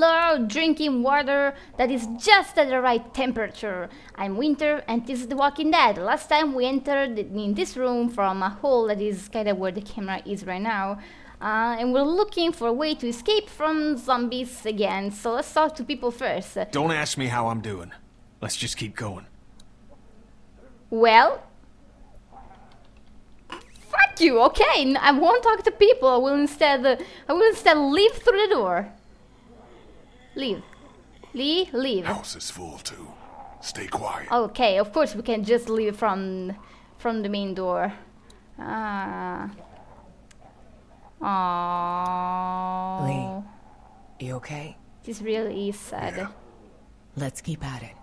love drinking water that is just at the right temperature. I'm Winther and this is The Walking Dead. Last time we entered in this room from a hole that is kind of where the camera is right now. Uh, and we're looking for a way to escape from zombies again. So let's talk to people first. Don't ask me how I'm doing. Let's just keep going. Well, fuck you. Okay, I won't talk to people. I will instead. Uh, I will instead leave through the door. Leave. Lee, Leave. House is full too. Stay quiet. Okay, of course we can just leave from from the main door. Ah. Uh, Lee. You okay? This really is sad. Yeah. Let's keep at it.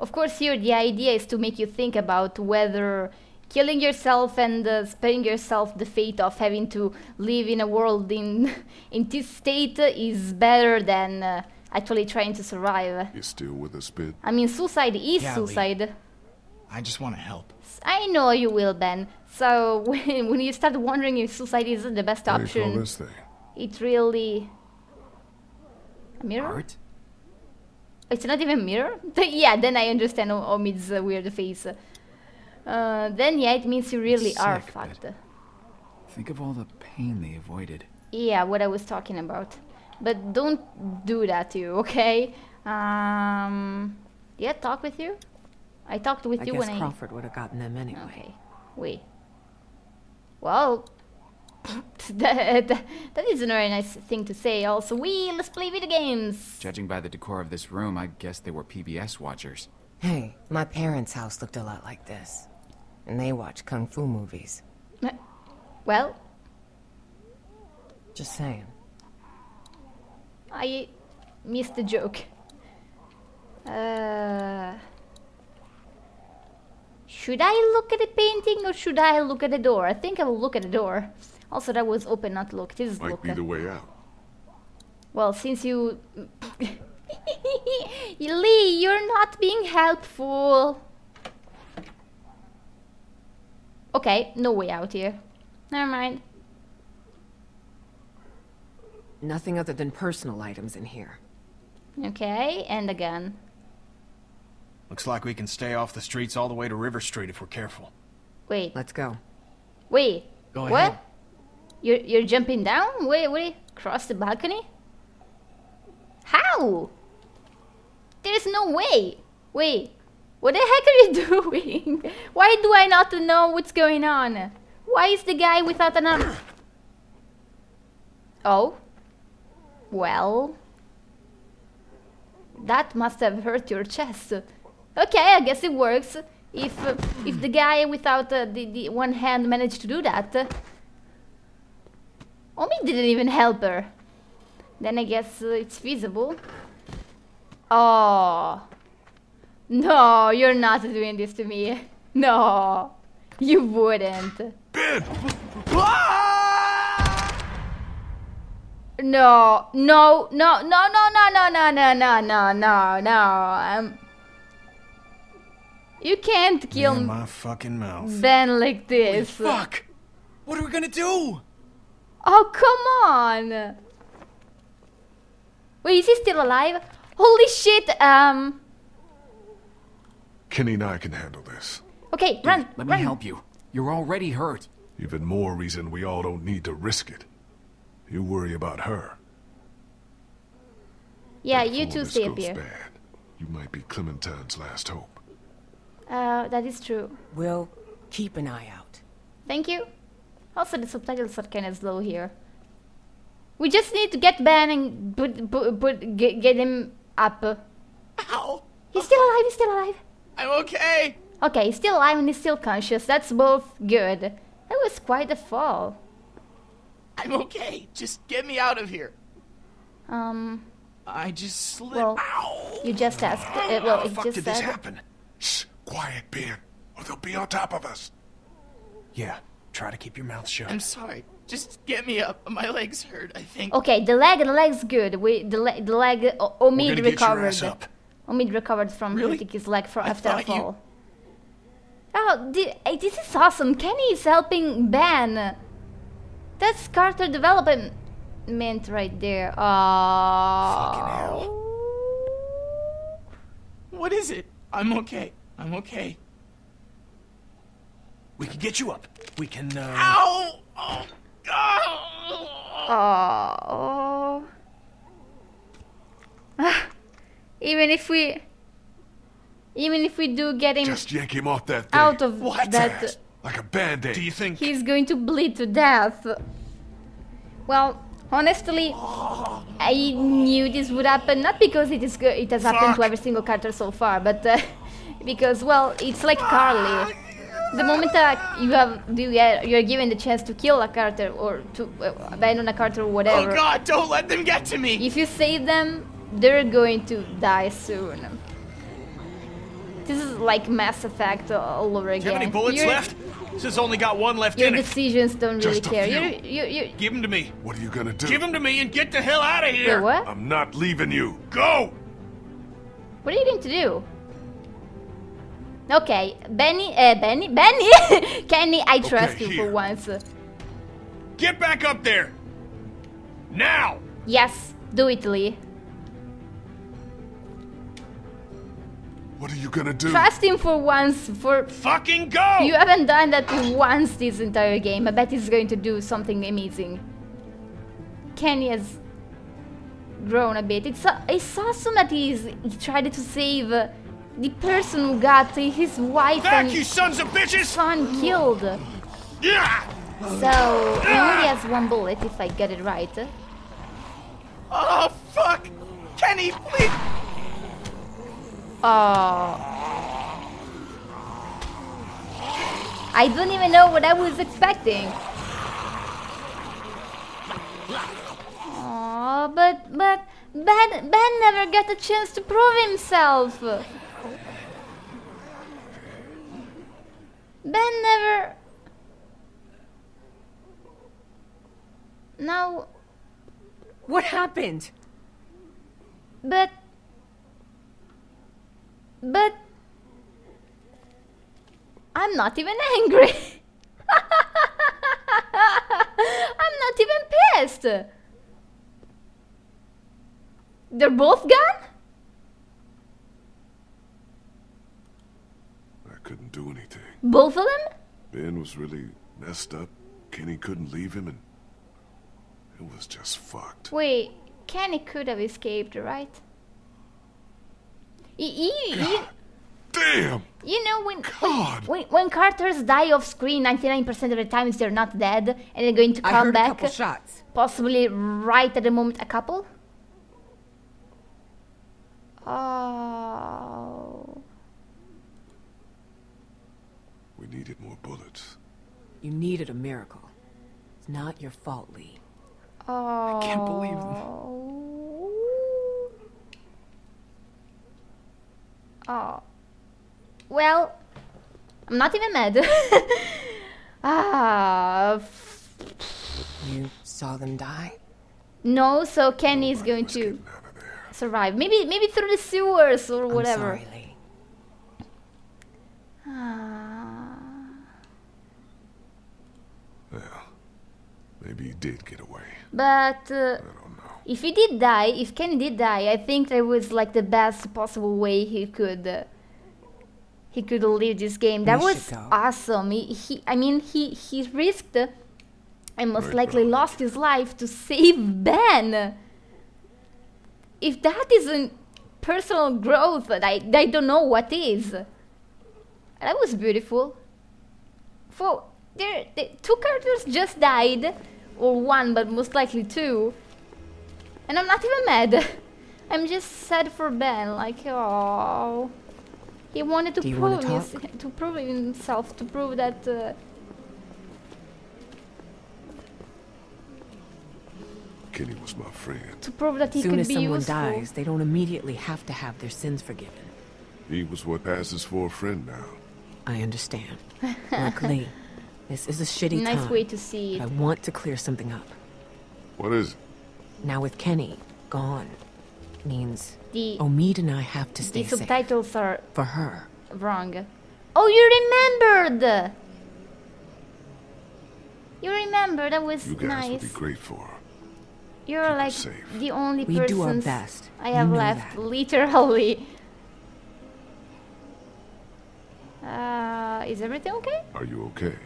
Of course, here the idea is to make you think about whether killing yourself and uh, sparing yourself the fate of having to live in a world in in this state is better than uh, actually trying to survive. You're still with us, Bit? I mean, suicide is Yeah, Lee. suicide. I just want to help. I know you will, Ben. So when, when you start wondering if suicide isn't the best What do you option, this thing? it really a mirror. Art? It's not even a mirror? yeah, then I understand O- Omid's uh, weird face. Uh, then yeah, it means you really are Sick, fucked. Think of all the pain they avoided. Yeah, what I was talking about. But don't do that to you, okay? Um, yeah, talk with you. I talked with I you guess when Crawford would have gotten them anyway. Okay, wait. Well, that, that that is a very nice thing to say. Also, we let's play video games. Judging by the decor of this room, I guess they were PBS watchers. Hey, my parents' house looked a lot like this. And they watch kung fu movies. Well, Just saying. I missed the joke. Uh, should I look at the painting or should I look at the door? I think I will look at the door. Also, that was open, not locked. This is Might locked. be the way out. Well, since you... Lee, you're not being helpful. Okay, no way out here. Never mind. Nothing other than personal items in here. Okay, and again. Looks like we can stay off the streets all the way to River Street if we're careful. Wait, Let's go. wait. Go what? ahead. You're you're jumping down? Wait, wait. Cross the balcony? How? There's no way. Wait. What the heck are you doing? Why do I not know what's going on? Why is the guy without an arm? Oh. Well. That must have hurt your chest. Okay, I guess it works. If uh, if the guy without uh, the, the one hand managed to do that. Uh, Omid didn't even help her. Then I guess uh, it's feasible. Oh. No, you're not doing this to me. No. You wouldn't. Ben! No, no, no, no, no, no, no, no, no, no, no, no, no. Um, you can't kill In my fucking mouth. Ben like this. Fuck! What are we gonna do? Oh, come on. Wait, is he still alive? Holy shit, um... Kenny and I can handle this. Okay, run, Let run. me help you. You're already hurt. Even more reason we all don't need to risk it. You worry about her. Yeah, you Before two this stay up goes here. bad, you might be Clementine's last hope. Uh, that is true. We'll keep an eye out. Thank you. Also, the subtitles are kind of slow here. We just need to get Ben and put, put, put get, get him up. Ow! He's still alive, he's still alive. I'm okay! Okay, he's still alive and he's still conscious. That's both good. That was quite a fall. I'm okay. Just get me out of here. Um, I just slipped. well, you just asked. Uh, well, How the fuck just did this happen? Shh, quiet, Ben, or they'll be on top of us. Yeah, try to keep your mouth shut. I'm sorry. Just get me up. My legs hurt, I think. Okay, the leg, the leg's good. We, the, le- the leg, uh, We're Omid gonna get your recovered. ass up. Omid recovered from Really? hurting his leg for I after a thought you- fall. Oh, thi- eh, this is awesome. Kenny is helping Ben. That's character development. meant right there. Oh. What is it? I'm okay. I'm okay. We can get you up. We can, uh... Ow! Oh, oh. Oh. Even if we, even if we do get him Just yank him off that thing. out of What? that, Fast, like a band-aid. Do you think... he's going to bleed to death. Well, honestly, I knew this would happen. Not because it is it has happened to every single character so far, but uh, because well, it's like Carly. The moment that you have you get, you're given the chance to kill a character or to uh, abandon a character or Oh whatever. god, don't let them get to me! If you save them, they're going to die soon. This is like Mass Effect all over again. Do you have any bullets Your- left? This has only got one left Your in it. decisions don't really Just a care. few. You're, you you Give them to me. What are you gonna do? Give them to me and get the hell out of Wait, here. what? I'm not leaving you. Go! What are you going to do? Okay, Benny, uh, Benny, Benny, Kenny, I trust you for once. Get back up there! Now! Yes, do it, Lee. What are you gonna do? Trust him for once. For Fucking go! you haven't done that once this entire game. I bet he's going to do something amazing. Kenny has grown a bit. It's it's awesome that he's he tried to save uh, the person who got his wife Back, and you sons of bitches! son killed. Yeah! So he only has one bullet, if I get it right. Oh, fuck! Kenny, please! Oh. I don't even know what I was expecting. Oh, but but Ben Ben never got a chance to prove himself. Ben never. Now. What happened? but but I'm not even angry. I'm not even pissed. They're both gone? I couldn't do anything. Both of them? Ben was really messed up. Kenny couldn't leave him, and it was just fucked. Wait, Kenny could have escaped, right? Damn! You know when, God. when when characters die off screen, 99% of the times they're not dead and they're going to I come heard back. a couple shots. Possibly right at the moment, a couple. Oh, We needed more bullets. You needed a miracle. It's not your fault, Lee. oh. I can't believe them. Oh. Well, I'm not even mad. ah. f- You saw them die? No, so Kenny is going to Getting out of there. survive. Maybe maybe through the sewers or whatever. I'm sorry, Lee. Ah. Well, maybe he did get away. But uh, I don't know. If he did die, if Kenny did die, I think that was like the best possible way he could uh, he could leave this game. That was awesome. He, he I mean he he risked and most Right, likely well. lost his life to save Ben. If that isn't personal growth, I I don't know what is. That was beautiful. For there, the two characters just died, or one, but most likely two. And I'm not even mad. I'm just sad for Ben. Like, oh, he wanted to Do prove his, to prove himself, to prove that. Uh, Kenny was my friend. to prove that he Soon could as be someone useful. dies, they don't immediately have to have their sins forgiven. He was what passes for a friend now. I understand. Look, Lee, this is a shitty Nice time. way to see I want to clear something up. What is it? Now with Kenny gone, means The Omid and I have to the stay safe. subtitles are For her. wrong. Oh, you remembered. You remember that was You guys nice. would be great for. You're Keep like safe. the only We person do our best. I You have know left, that. literally. Uh, is everything okay? Are you okay?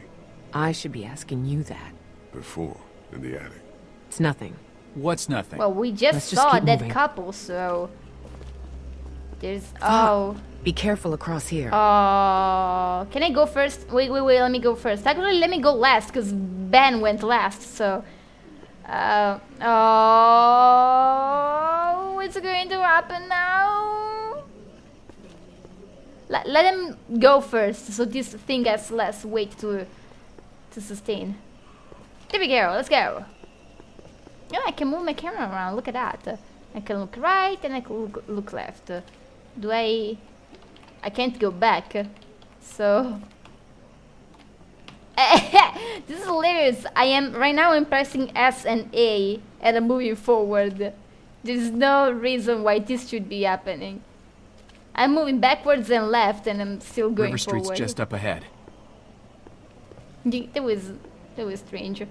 I should be asking you that. Before, in the attic. It's nothing. What's nothing? Well, we just Let's just saw keep that moving. couple, so there's oh Be careful across here. oh. Can I go first? Wait, wait, wait. Let me go first. Actually, let me go last because Ben went last. So, uh, oh, what's going to happen now? Let, let him go first, so this thing has less weight to to sustain. There we go. Let's go. Yeah, I can move my camera around. Look at that. I can look right and I can look, look left. Do I? I can't go back. So. this is hilarious. I am right now. I'm pressing S and A and I'm moving forward. There's no reason why this should be happening. I'm moving backwards and left, and I'm still going River Street's forward. just up ahead. That was that was strange.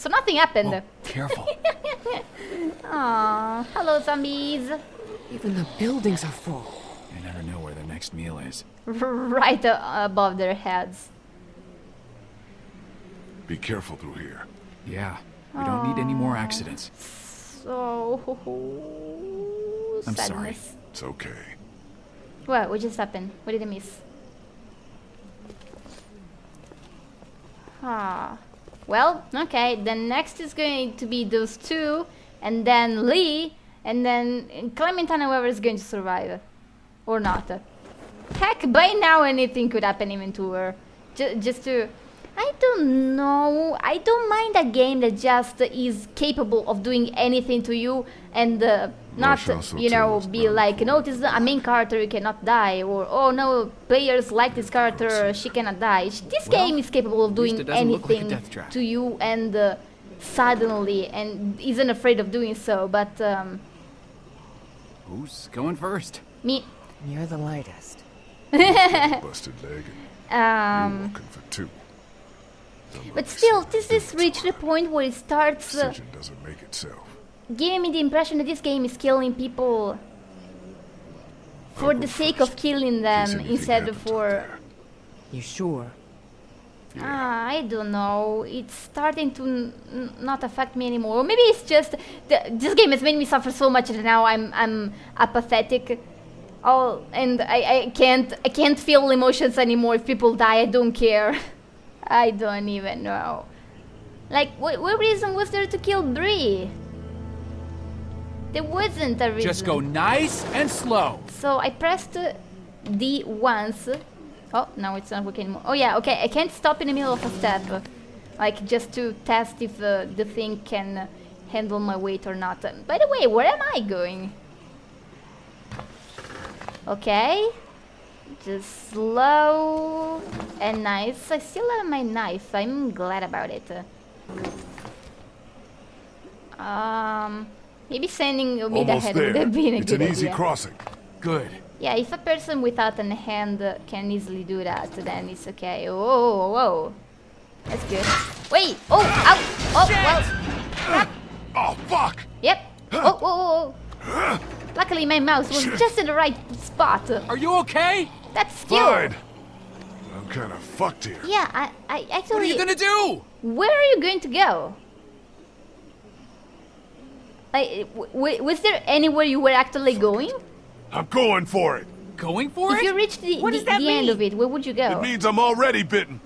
So nothing happened. Oh, careful. Aw, hello zombies. Even the buildings are full. I never know where the next meal is. right uh, above their heads. Be careful through here. Yeah, we don't need any more accidents. So I'm sorry. It's okay. What? What just happened? What did I miss? Ah. Well, okay. Then next is going to be those two, and then Lee, and then Clementine, whoever is going to survive, or not. Heck, by now anything could happen even to her. J- just to. I don't know. I don't mind a game that just is capable of doing anything to you and uh, not, you know, be like, for- no, this is a main character, you cannot die, or oh no, players like this character, she cannot die. This Well, game is capable of doing it like anything to you and uh, suddenly, and isn't afraid of doing so. But um, Who's going first? me, You're the lightest. Busted leg um, you're walking for two. Don't but still, see this the has reached the point where it starts uh, doesn't make itself. giving me the impression that this game is killing people for the go sake of killing them instead of for there. You sure? Ah, I don't know. It's starting to n- n- not affect me anymore. Or maybe it's just the, this game has made me suffer so much that now I'm I'm apathetic. Oh, and I, I can't I can't feel emotions anymore. If people die, I don't care. I don't even know. Like, what, what reason was there to kill Brie? There wasn't a reason. Just go nice and slow. So I pressed D once. Oh, now it's not working anymore. Oh yeah, okay, I can't stop in the middle of a step. Like just to test if uh, the thing can handle my weight or not. By the way, where am I going? Okay. Just slow and nice. I still have my knife. I'm glad about it. Um, maybe sending the Almost head there. would have been a It's good an easy idea. crossing. Good. Yeah, if a person without a hand can easily do that, then it's okay. Whoa, whoa. That's good. Wait! Oh! Ow! Oh, well. Oh, fuck! Yep. Oh, whoa, whoa, whoa. Luckily, my mouse was just in the right spot. Are you okay? That's skill. Fine. I'm kind of fucked here. Yeah, I, I actually. What are you gonna do? Where are you going to go? Like, w- w- was there anywhere you were actually going? I'm going for it. Going for If it? If you reach the, What the, the end of it, where would you go? It means I'm already bitten.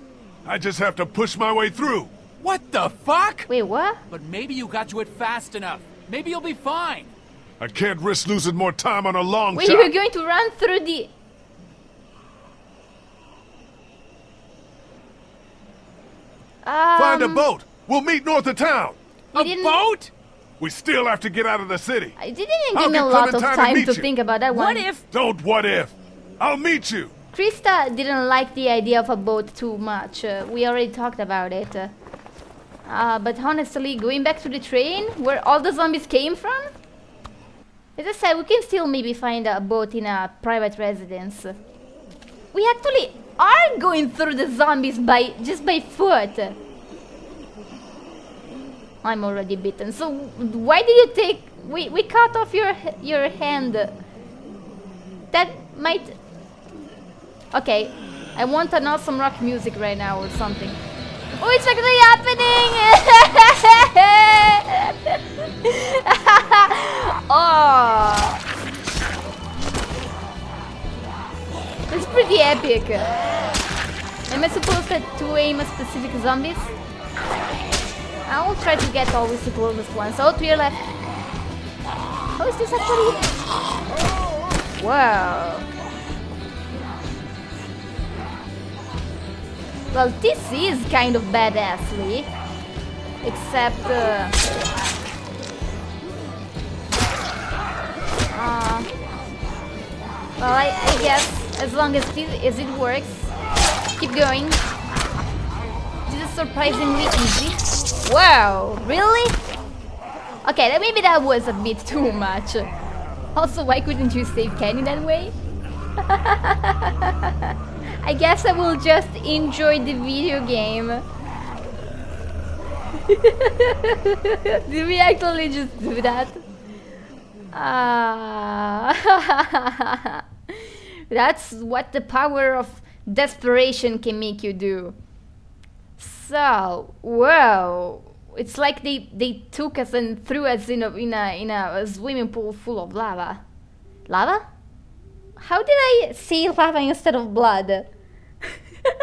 I just have to push my way through. What the fuck? Wait, what? But maybe you got to it fast enough. Maybe you'll be fine. I can't risk losing more time on a long Wait, shot. you're going to run through the. Um, Find a boat. We'll meet north of town. a boat? We still have to get out of the city. I didn't I'll give me a lot of Clementine to time to think about that one. What if? Don't what if. I'll meet you. Christa didn't like the idea of a boat too much. Uh, we already talked about it. Uh, uh, but honestly, going back to the train where all the zombies came from? As I said, we can still maybe find a boat in a private residence. We actually are going through the zombies by just by foot. I'm already bitten. So why did you take? We we cut off your your hand. That might. Okay, I want an awesome rock music right now or something. Oh, it's actually happening! oh, it's pretty epic. Am I supposed to, aim at specific zombies? I will try to get always the closest ones. Oh, to your left. How is this actually? Wow. Well, this is kind of badassly. Except, uh... uh, well, I, I guess as long as, this, as it works, keep going. This is surprisingly easy. Wow, really? Okay, maybe that was a bit too much. Also, why couldn't you save Kenny that way? I guess I will just enjoy the video game. Did we actually just do that? Ah. That's what the power of desperation can make you do. So, whoa. It's like they, they took us and threw us in a, in, a, in a swimming pool full of lava. Lava? How did I say lava instead of blood?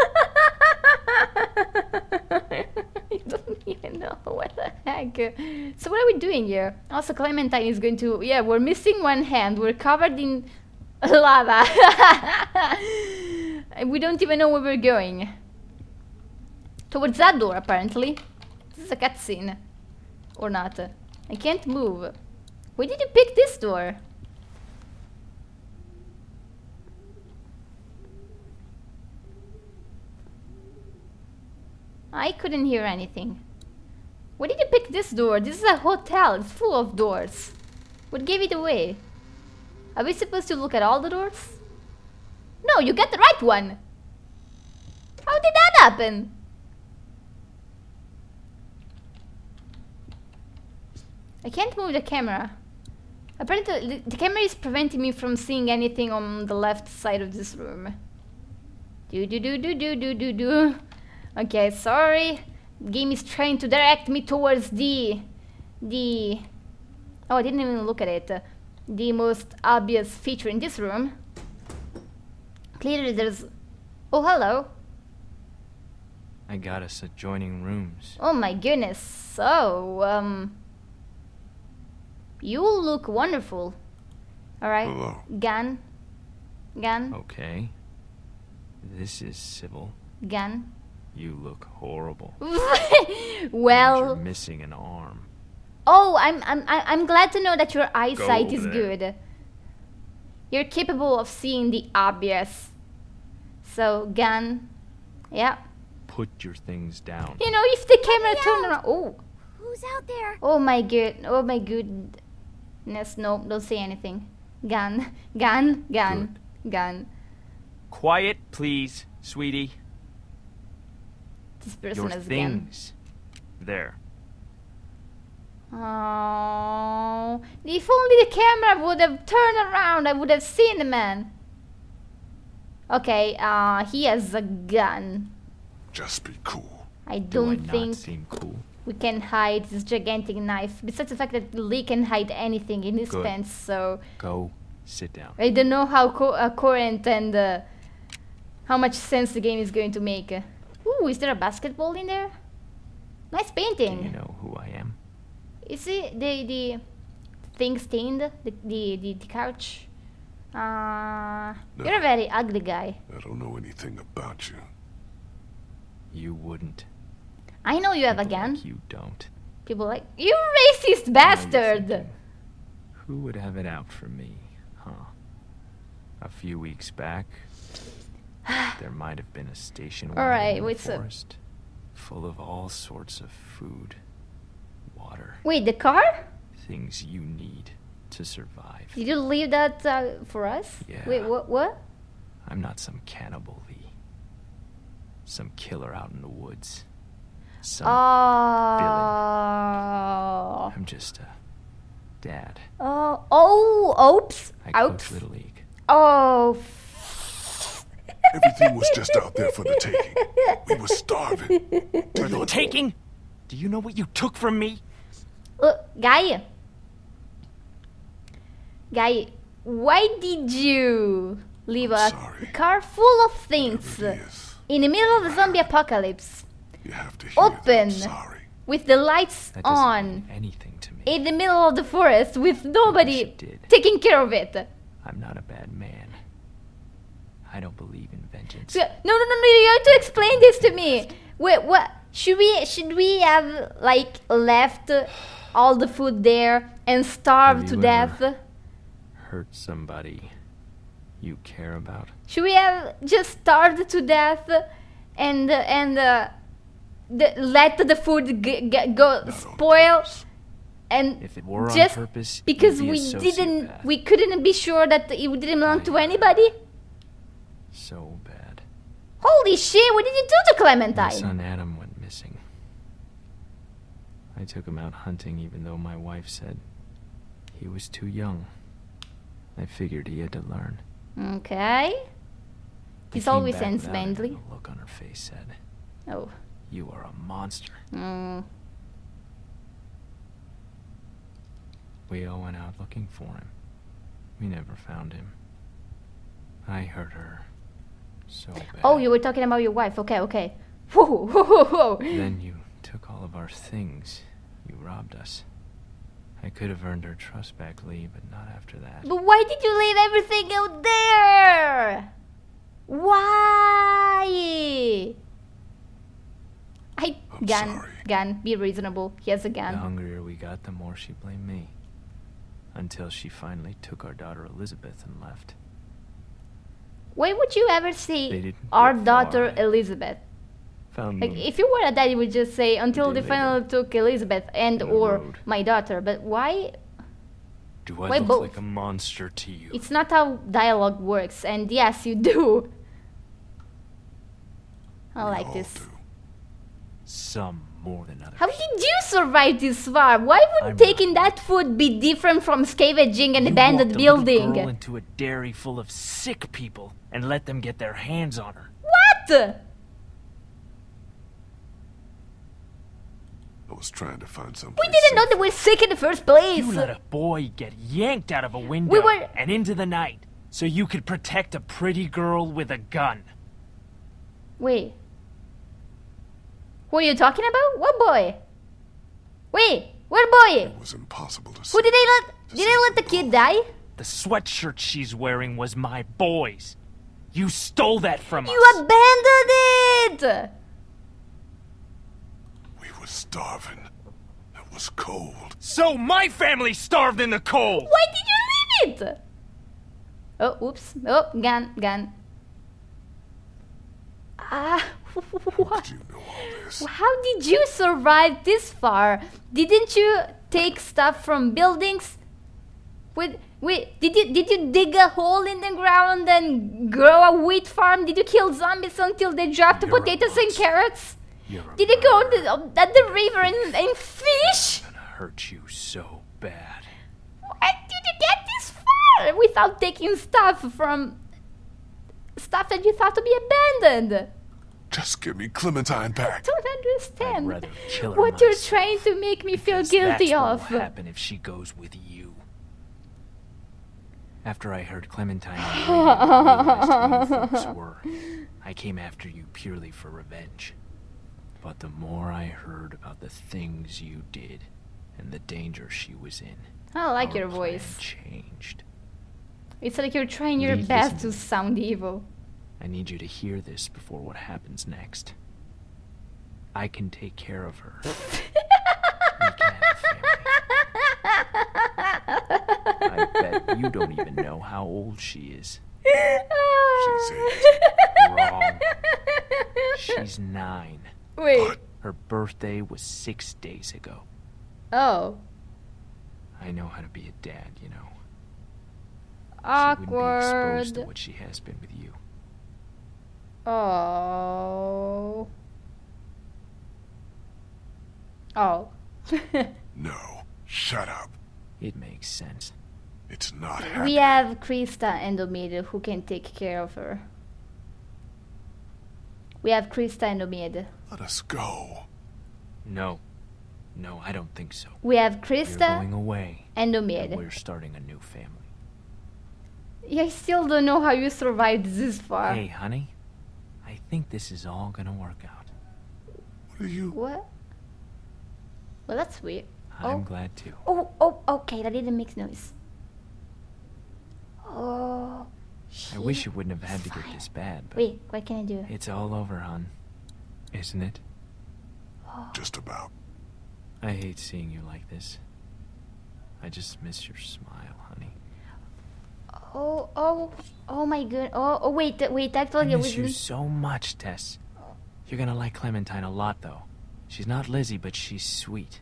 I don't even know what the heck. So what are we doing here? Also, Clementine is going to... Yeah, we're missing one hand. We're covered in lava. We don't even know where we're going. Towards that door, apparently. This is a cutscene. Or not. I can't move. Why did you pick this door? I couldn't hear anything. Why did you pick this door? This is a hotel. It's full of doors. What gave it away? Are we supposed to look at all the doors? No, you got the right one. How did that happen? I can't move the camera. Apparently, the, the camera is preventing me from seeing anything on the left side of this room. Do do do do do do do do. Okay, sorry. Game is trying to direct me towards the... The... Oh, I didn't even look at it. The most obvious feature in this room. Clearly there's... Oh, hello. I got us adjoining rooms. Oh my goodness. So, um... You look wonderful. Alright. Hello. Gun. Gun. Okay. This is civil. Gun. You look horrible. And You're well... missing an arm. Oh, I'm I'm I- I'm glad to know that your eyesight Go is there. good. You're capable of seeing the obvious. So, gun. Yeah. Put your things down. You know, if the camera turned around. Oh. Who's out there? Oh my good. Oh my goodness. No, don't say anything. Gun. Gun. Gun. Gun. Quiet, please, sweetie. This person Your has gun. things. There. Oh, if only the camera would have turned around, I would have seen the man. Okay, uh, he has a gun. Just be cool. I Do I don't think seem cool? we can hide this gigantic knife. Besides the fact that Lee can hide anything in his Good. pants, so Go sit down. I don't know how co- uh, current and uh, how much sense the game is going to make. Ooh, is there a basketball in there? Nice Do painting. you know who I am? Is see the the thing stained? The the the, the couch? Uh, you're a very ugly guy. I don't know anything about you. You wouldn't. I know you have a People gun. like you don't. People like you racist bastard. thinking, Who would have it out for me, huh? A few weeks back, there might have been a station All wagon right, in the wait, so- forest, full of all sorts of food, water, Wait, the car? things you need to survive. Did you leave that uh, for us? Yeah. Wait, what? What? I'm not some cannibal, Lee. Some killer out in the woods. Some Oh. I'm just a dad. Oh. Oh. Oops. I coach Oops. Little League. Oh. Everything was just out there for the taking. We were starving. Do you know? Taking? Do you know what you took from me? Uh, guy. Guy, why did you leave I'm a sorry. car full of things Whatever it is, in the middle of the zombie apocalypse you have to hear Open. sorry. with the lights on anything to me. in the middle of the forest with nobody taking care of it? I'm not a bad man. I don't believe in vengeance. So- no, no, no, no! You have to explain this to me. Wait, what? Should we should we have like left all the food there and starve to death? Hurt somebody you care about. Should we have just starved to death and uh, and uh, the, let the food go Not spoil and If it were on just purpose, because be we didn't sociopath. we couldn't be sure that it didn't belong to anybody? So bad. Holy shit! What did you do to Clementine? son Adam went missing. I took him out hunting even though my wife said he was too young. I figured he had to learn. Okay. He's always ends without him, and manly. The look on her face said, Oh. You are a monster. Mm. We all went out looking for him. We never found him. I hurt her. So bad. Oh, you were talking about your wife. Okay, okay. Whoa, whoa, whoa, whoa. Then you took all of our things. You robbed us. I could have earned her trust back, Lee, but not after that. But why did you leave everything out there? Why? I I'm gun sorry. gun. Be reasonable. He has a The hungrier we got, the more she blamed me. Until she finally took our daughter Elizabeth and left. Why would you ever They say our daughter far. Elizabeth? Found Like if you were a dad, you would just say until the later. finally took Elizabeth and or road. my daughter. But why? Do I Why look both? like a monster to you? It's not how dialogue works. And yes, you do. I We like this. do. Some more than others. How did you survive this far? Why would I'm taking that food be different from scavenging an You abandoned walked a little building? girl into a dairy full of sick people and let them get their hands on her. What? I was trying to find something. We didn't know they were sick in the first place. You let a boy get yanked out of a window We were- and into the night so you could protect a pretty girl with a gun. Wait. Who are you talking about? What boy? Wait, what boy? It was impossible to say. Who did they let? Did they let the kid die? The sweatshirt she's wearing was my boy's. You stole that from You us. abandoned it. We were starving. It was cold. So my family starved in the cold. Why did you leave it? Oh, oops. Oh, gun, gun. Ah, what? Did you know all this? How did you survive this far? Didn't you take stuff from buildings? Wait, wait, did you did you dig a hole in the ground and grow a wheat farm? Did you kill zombies until they dropped You're a potatoes and carrots? You're a Did you go murderer. to, at the river and, and fish? gonna hurt you so bad. Why did you get this far without taking stuff from stuff that you thought to be abandoned? Just give me Clementine back. I don't understand I'd kill her what you're myself, trying to make me feel Because guilty that's what will happen if she goes with you. After I heard Clementine on the I realized who you folks were. I came after you purely for revenge. But the more I heard about the things you did and the danger she was in, I like our your voice. changed. It's like you're trying your best to sound evil. I need you to hear this before what happens next. I can take care of her. we can have a family. I bet you don't even know how old she is. She's eight. Wrong. She's nine. Wait. Her birthday was six days ago. Oh. I know how to be a dad, you know. Awkward. She wouldn't be exposed to Awkward. what she has been with you. Oh. Oh. No. Shut up. It makes sense. It's not happening. we have Christa and Omid who can take care of her. We have Christa and Omid. Let us go. No. No, I don't think so. We have You're Christa going away, and and Omid. we're starting a new family. Yeah, I still don't know how you survived this far. Hey, honey. I think this is all gonna work out. What are you... What? Well, that's weird. I'm Oh. glad to. Oh, oh, okay, that didn't make noise. Oh. I wish she- it wouldn't have had to get this bad, but Wait, what can I do? it's all over, hon. Isn't it? Just about. I hate seeing you like this. I just miss your smile, honey. Oh, oh, oh my god. Oh, oh wait, wait, I actually, I miss you was. so much, Tess. You're gonna like Clementine a lot, though. She's not Lizzie, but she's sweet.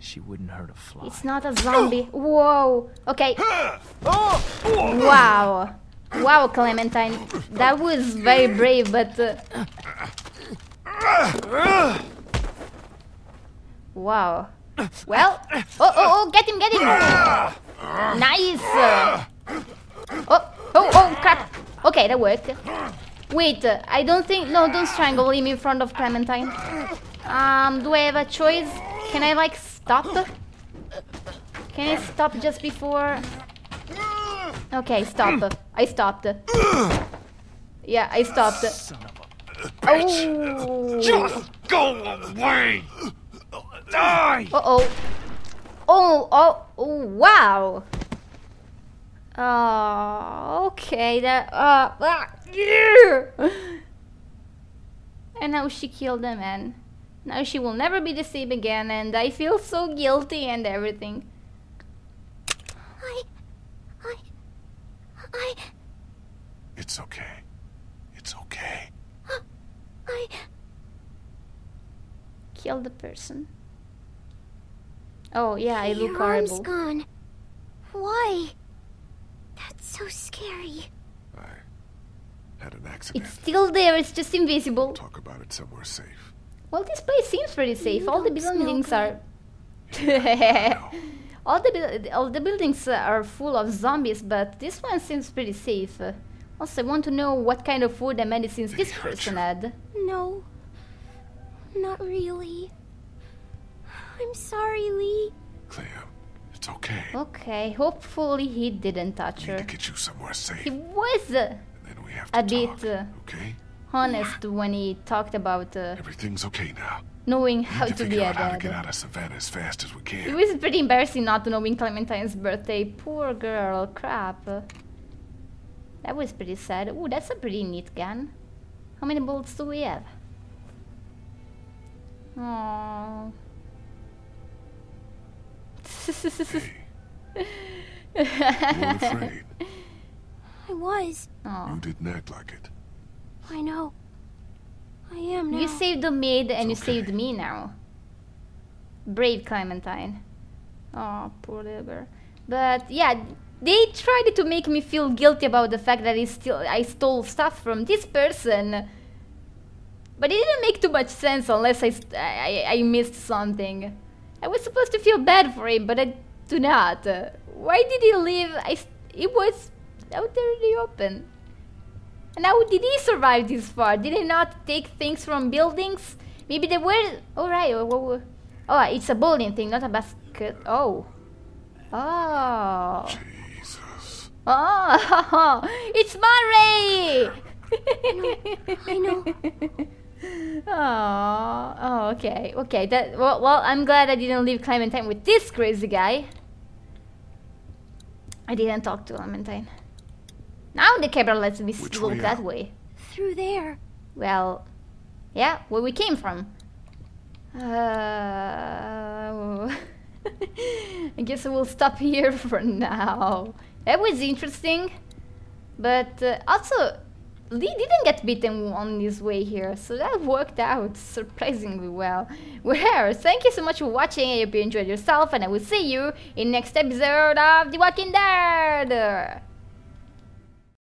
She wouldn't hurt a fly. It's not a zombie. Whoa. Okay. Wow. Wow, Clementine. That was very brave, but. Uh... Wow. Well. Oh, oh, oh, get him, get him. Nice. Oh, oh, oh, crap. Okay, that worked. Wait, uh, I don't think. No, don't strangle him in front of Clementine. Um, do I have a choice? Can I, like, stop? Can I stop just before? Okay, stop. I stopped. Yeah, I stopped. Oh. Just go away! Die! Uh oh. Oh, oh, oh, wow. Oh, okay. That. Uh, ah, yeah. And now she killed a man. Now she will never be the same again, and I feel so guilty and everything. I. I. I. It's okay. It's okay. I. Kill the person. Oh yeah, I look Your arm's horrible. gone. Why? That's so scary. I had an accident. It's still there. It's just invisible. Talk about it somewhere safe. Well, this place seems pretty safe. All the buildings are. No. all the all the buildings are full of zombies, but this one seems pretty safe. Also, I want to know what kind of food and medicines this person you? had. No. Not really. I'm sorry, Lee. Clem, it's okay. Okay, hopefully he didn't touch her. Need to get you somewhere safe. He was and then we have to a bit talk. uh, Okay? honest when he talked about uh, Everything's okay now. knowing We how need to to be figure a out how to get out of Savannah as fast as we can. It was pretty embarrassing not knowing Clementine's birthday. Poor girl, crap. That was pretty sad. Ooh, that's a pretty neat gun. How many bullets do we have? Aww. You were afraid. I was. Aw. You didn't act like it. I know. I am now. You saved the maid and you saved me now. Brave Clementine. Oh, poor little girl. But yeah, they tried to make me feel guilty about the fact that I still I stole stuff from this person. But it didn't make too much sense unless I, st- I, I I missed something. I was supposed to feel bad for him, but I do not. Uh, why did he leave? I, it was out there in the open. And how did he survive this far? Did he not take things from buildings? Maybe they were. Oh, right. Oh, oh, oh. Oh, it's a bowling thing, not a basket. Oh. Oh. Jesus. Oh. it's Murray! I know. oh, oh, okay, okay. That well, well, I'm glad I didn't leave Clementine with this crazy guy. I didn't talk to Clementine. Now the camera lets me Which look way that out? way. Through there. Well, yeah, where we came from. Uh, I guess I will stop here for now. That was interesting, but uh, also Lee didn't get beaten on his way here, so that worked out surprisingly well. Well, thank you so much for watching. I hope you enjoyed yourself, and I will see you in next episode of The Walking Dead.